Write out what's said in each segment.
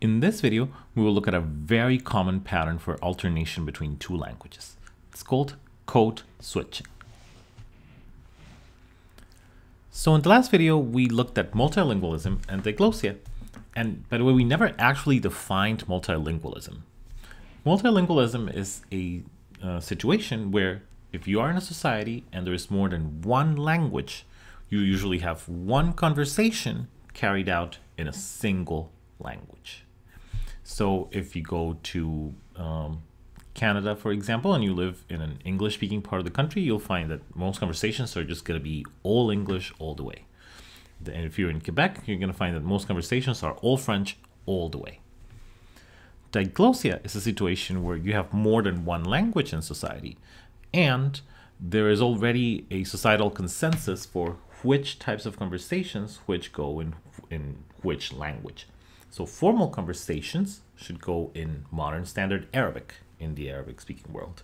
In this video, we will look at a very common pattern for alternation between two languages. It's called code switching. So in the last video, we looked at multilingualism and diglossia. And by the way, we never actually defined multilingualism. Multilingualism is a uh, situation where if you are in a society and there is more than one language, you usually have one conversation carried out in a single language. So if you go to um, Canada, for example, and you live in an English speaking part of the country, you'll find that most conversations are just going to be all English all the way. And if you're in Quebec, you're going to find that most conversations are all French all the way. Diglossia is a situation where you have more than one language in society, and there is already a societal consensus for which types of conversations which go in, in which language. So formal conversations should go in modern standard Arabic in the Arabic speaking world.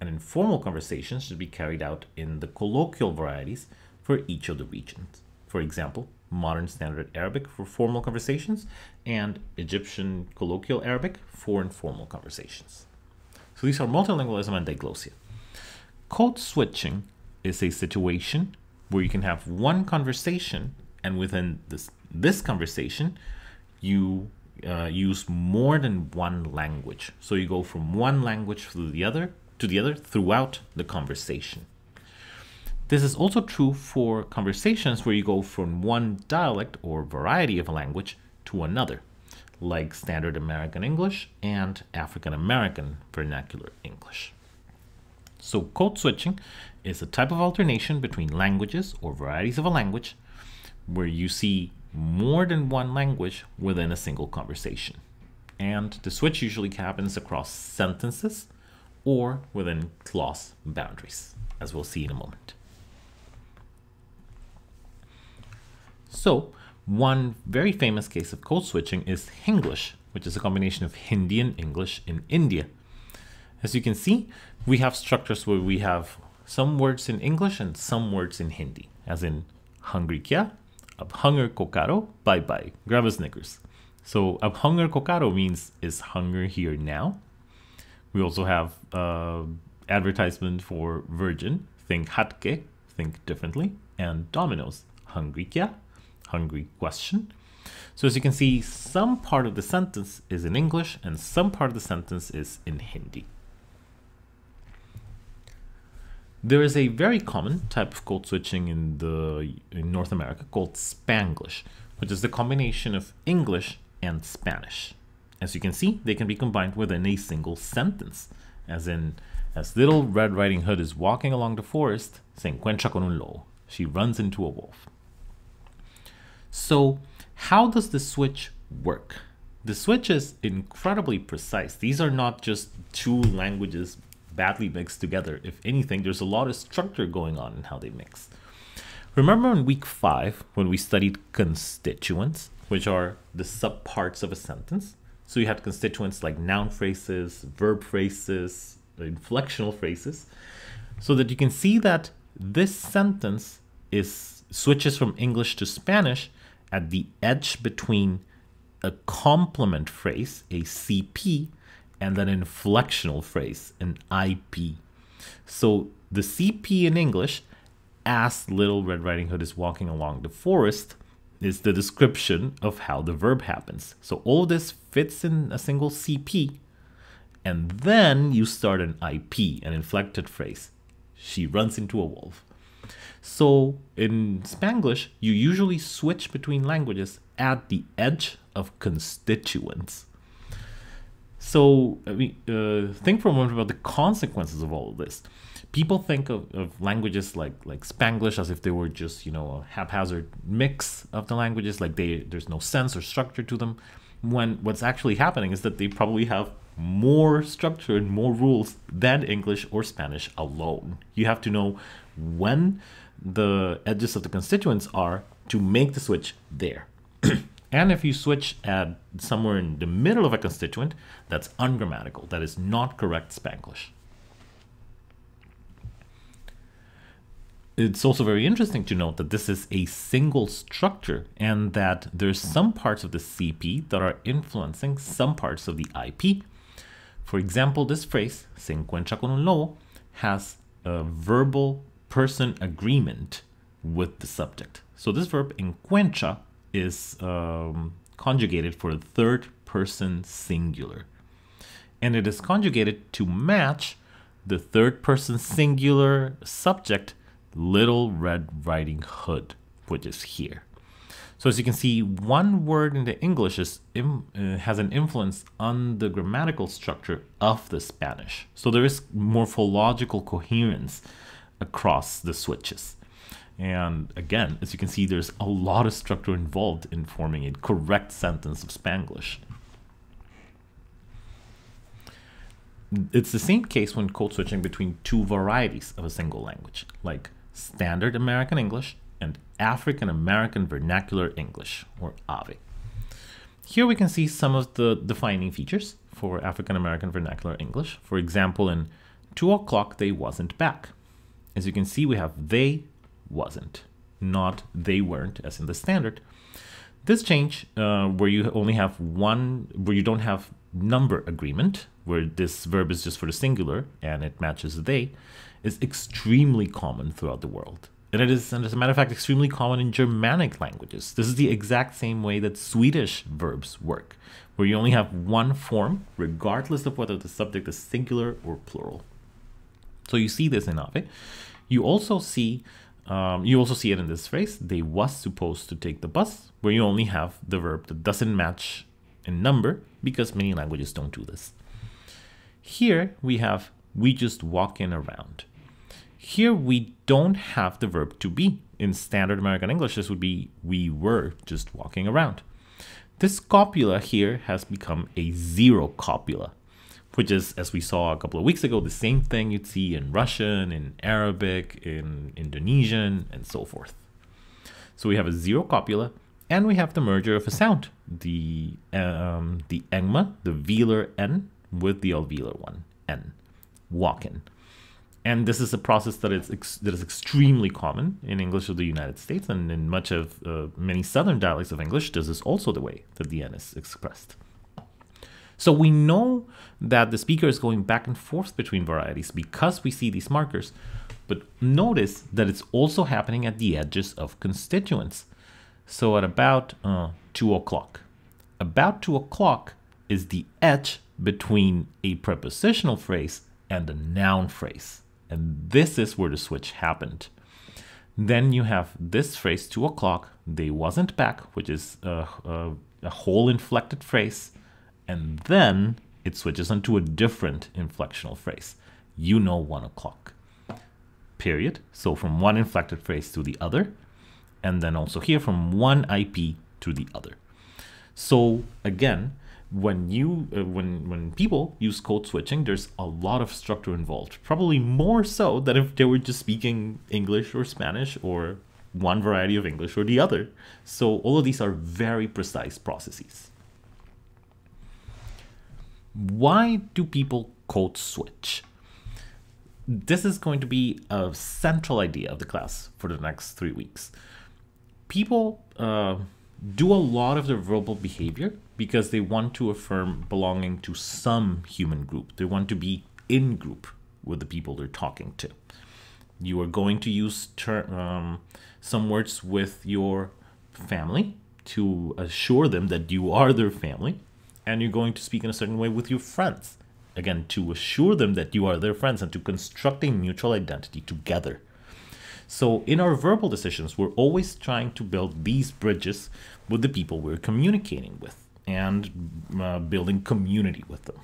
And informal conversations should be carried out in the colloquial varieties for each of the regions. For example, modern standard Arabic for formal conversations and Egyptian colloquial Arabic for informal conversations. So these are multilingualism and diglossia. Code switching is a situation where you can have one conversation and within this, this conversation, you uh, use more than one language. So you go from one language to the other to the other throughout the conversation. This is also true for conversations where you go from one dialect or variety of a language to another, like Standard American English and African American Vernacular English. So code switching is a type of alternation between languages or varieties of a language where you see more than one language within a single conversation. And the switch usually happens across sentences or within clause boundaries, as we'll see in a moment. So, one very famous case of code switching is Hinglish, which is a combination of Hindi and English in India. As you can see, we have structures where we have some words in English and some words in Hindi, as in hungry kya Ab hunger kokaro, bye bye. Grab a Snickers. So ab hunger kokaro means is hunger here now? We also have uh, advertisement for Virgin. Think hatke, think differently. And Domino's, hungry kya? Hungry question. So as you can see, some part of the sentence is in English and some part of the sentence is in Hindi. There is a very common type of code switching in the in North America called Spanglish, which is the combination of English and Spanish. As you can see, they can be combined within a single sentence, as in, as Little Red Riding Hood is walking along the forest, se encuentra con un lobo. She runs into a wolf. So, how does the switch work? The switch is incredibly precise. These are not just two languages badly mixed together. If anything, there's a lot of structure going on in how they mix. Remember in week five when we studied constituents, which are the subparts of a sentence? So you had constituents like noun phrases, verb phrases, inflectional phrases, so that you can see that this sentence is switches from English to Spanish at the edge between a complement phrase, a CP, and then inflectional phrase, an IP. So the CP in English, as Little Red Riding Hood is walking along the forest, is the description of how the verb happens. So all this fits in a single CP, and then you start an IP, an inflected phrase. She runs into a wolf. So in Spanglish, you usually switch between languages at the edge of constituents. So I mean, uh, think for a moment about the consequences of all of this. People think of, of languages like like Spanglish as if they were just you know a haphazard mix of the languages, like they there's no sense or structure to them. When what's actually happening is that they probably have more structure and more rules than English or Spanish alone. You have to know when the edges of the constituents are to make the switch there. And if you switch at somewhere in the middle of a constituent, that's ungrammatical. That is not correct Spanglish. it's also very interesting to note that this is a single structure and that there's some parts of the CP that are influencing some parts of the IP. For example, this phrase, se encuentra con un lobo, has a verbal person agreement with the subject. So this verb encuentra is um, conjugated for the third person singular. And it is conjugated to match the third person singular subject Little Red Riding Hood, which is here. So as you can see, one word in the English is, uh, has an influence on the grammatical structure of the Spanish. So there is morphological coherence across the switches. And again, as you can see, there's a lot of structure involved in forming a correct sentence of Spanglish. It's the same case when code switching between two varieties of a single language, like Standard American English and African American Vernacular English, or AAVE. Here we can see some of the defining features for African American Vernacular English. For example, in 2 o'clock, they wasn't back. As you can see, we have they wasn't, not they weren't, as in the standard. This change, uh, where you only have one, where you don't have number agreement, where this verb is just for the singular and it matches they, is extremely common throughout the world. And it is, and as a matter of fact, extremely common in Germanic languages. This is the exact same way that Swedish verbs work, where you only have one form, regardless of whether the subject is singular or plural. So you see this in AAVE. You also see um, you also see it in this phrase, they was supposed to take the bus, where you only have the verb that doesn't match in number because many languages don't do this. Here we have we just walking around. Here we don't have the verb to be. In standard American English, this would be we were just walking around. This copula here has become a zero copula, which is, as we saw a couple of weeks ago, the same thing you'd see in Russian, in Arabic, in Indonesian, and so forth. So we have a zero copula, and we have the merger of a sound, the um, the engma, the velar n, with the alveolar one, n, walking and this is a process that is that is extremely common in English of the United States and in much of uh, many southern dialects of English. This is also the way that the n is expressed. So we know that the speaker is going back and forth between varieties because we see these markers. But notice that it's also happening at the edges of constituents. So at about uh, 2 o'clock. About 2 o'clock is the edge between a prepositional phrase and a noun phrase. And this is where the switch happened. Then you have this phrase, two o'clock, they wasn't back, which is a, a, a whole inflected phrase. And then it switches onto a different inflectional phrase. You know one o'clock. Period. So from one inflected phrase to the other. And then also here from one IP to the other. So again, when you uh, when when people use code switching there's a lot of structure involved probably more so than if they were just speaking english or spanish or one variety of english or the other so all of these are very precise processes why do people code switch this is going to be a central idea of the class for the next three weeks people uh, do a lot of their verbal behavior because they want to affirm belonging to some human group. They want to be in group with the people they're talking to. You are going to use um, some words with your family to assure them that you are their family, and you're going to speak in a certain way with your friends. Again, to assure them that you are their friends and to construct a mutual identity together. So, in our verbal decisions, we're always trying to build these bridges with the people we're communicating with and uh, building community with them.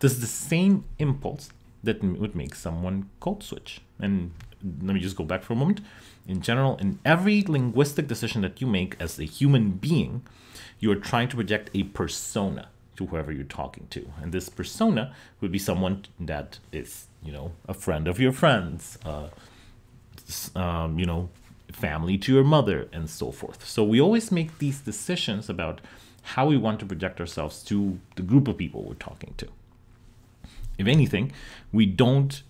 Is the same impulse that would make someone code switch. And let me just go back for a moment. In general, in every linguistic decision that you make as a human being, you are trying to project a persona to whoever you're talking to. And this persona would be someone that is, you know, a friend of your friends, uh, um, you know, family to your mother, and so forth. So we always make these decisions about how we want to project ourselves to the group of people we're talking to. If anything, we don't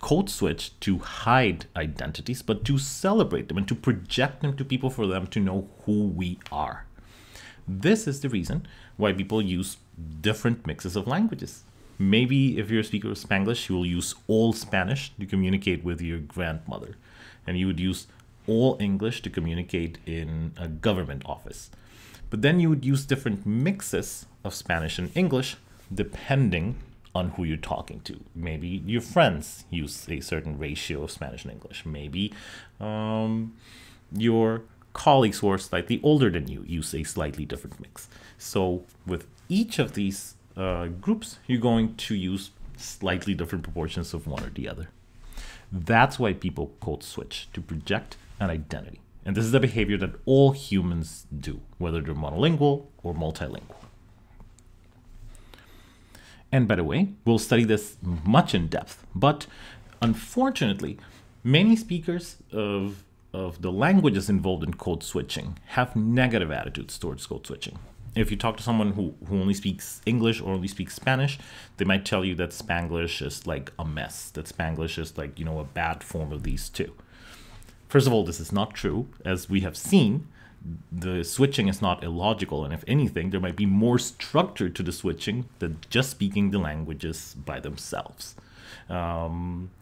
code switch to hide identities, but to celebrate them and to project them to people for them to know who we are. This is the reason why people use different mixes of languages. Maybe if you're a speaker of Spanglish, you will use all Spanish to communicate with your grandmother, and you would use all English to communicate in a government office. But then you would use different mixes of Spanish and English depending on who you're talking to. Maybe your friends use a certain ratio of Spanish and English. Maybe um, your colleagues who are slightly older than you use a slightly different mix. So with each of these uh, groups, you're going to use slightly different proportions of one or the other. That's why people code switch to project an identity. And this is a behavior that all humans do, whether they're monolingual or multilingual. And by the way, we'll study this much in depth, but unfortunately, many speakers of, of the languages involved in code switching have negative attitudes towards code switching. If you talk to someone who, who only speaks English or only speaks Spanish, they might tell you that Spanglish is like a mess, that Spanglish is like, you know, a bad form of these two. First of all, this is not true. As we have seen, the switching is not illogical, and if anything, there might be more structure to the switching than just speaking the languages by themselves. Um,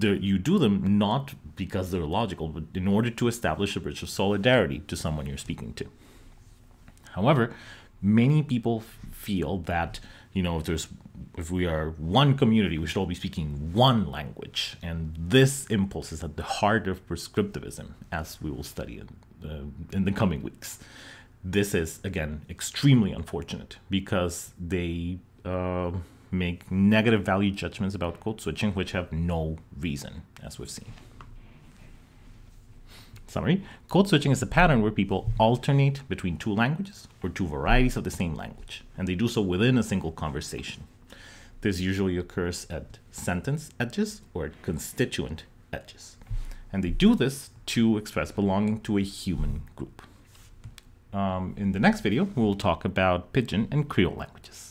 you do them not because they're logical, but in order to establish a bridge of solidarity to someone you're speaking to. However, many people feel that you know if there's if we are one community, we should all be speaking one language, and this impulse is at the heart of prescriptivism, as we will study in uh, in the coming weeks. This is, again, extremely unfortunate because they uh, make negative value judgments about code switching, which have no reason, as we've seen. Summary Code switching is a pattern where people alternate between two languages or two varieties of the same language, and they do so within a single conversation. This usually occurs at sentence edges or at constituent edges. And they do this to express belonging to a human group. Um, in the next video, we'll talk about Pidgin and Creole languages.